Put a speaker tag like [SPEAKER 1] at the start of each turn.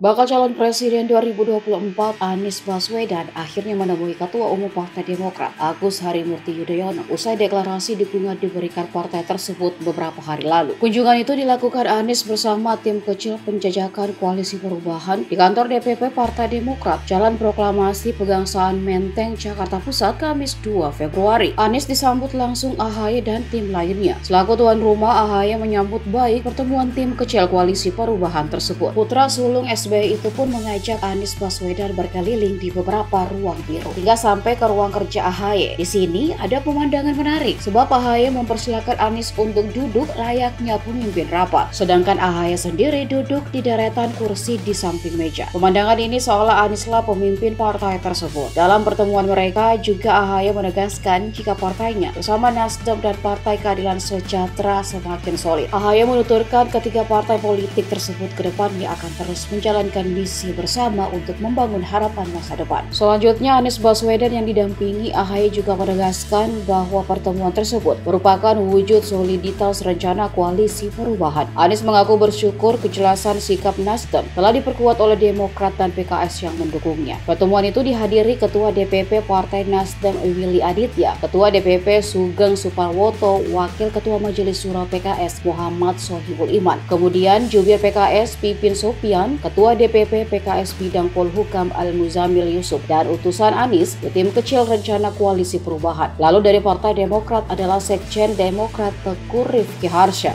[SPEAKER 1] Bakal calon presiden 2024 Anies Baswedan akhirnya menemui Ketua Umum Partai Demokrat Agus Harimurti Yudhoyono usai deklarasi dukungan diberikan partai tersebut beberapa hari lalu. Kunjungan itu dilakukan Anies bersama tim kecil penjajakan Koalisi Perubahan di kantor DPP Partai Demokrat Jalan Proklamasi Pegangsaan Menteng, Jakarta Pusat, Kamis 2 Februari. Anies disambut langsung AHY dan tim lainnya. Selaku tuan rumah, AHY menyambut baik pertemuan tim kecil Koalisi Perubahan tersebut. Putra sulung SB SBY itu pun mengajak Anies Baswedan berkeliling di beberapa ruang biru hingga sampai ke ruang kerja AHY. Di sini ada pemandangan menarik sebab AHY mempersilahkan Anies untuk duduk layaknya pemimpin rapat, sedangkan AHY sendiri duduk di deretan kursi di samping meja. Pemandangan ini seolah Anieslah pemimpin partai tersebut. Dalam pertemuan mereka juga AHY menegaskan jika partainya bersama Nasdem dan Partai Keadilan Sejahtera semakin solid. AHY menuturkan ketiga partai politik tersebut ke depannya akan terus menjalani menjalankan misi bersama untuk membangun harapan masa depan. Selanjutnya, Anies Baswedan yang didampingi AHY juga menegaskan bahwa pertemuan tersebut merupakan wujud soliditas rencana koalisi perubahan. Anies mengaku bersyukur kejelasan sikap Nasdem telah diperkuat oleh Demokrat dan PKS yang mendukungnya. Pertemuan itu dihadiri Ketua DPP Partai Nasdem Willy Aditya, Ketua DPP Sugeng Suparwoto, Wakil Ketua Majelis Suro PKS Muhammad Sohibul Iman, kemudian Jubir PKS Pipin Sopian, Ketua Ketua DPP PKS Bidang Polhukam Al-Muzamil Yusuf dan utusan Anis ke tim kecil rencana koalisi perubahan. Lalu dari Partai Demokrat adalah Sekjen Demokrat Tekur Rifki Harsha.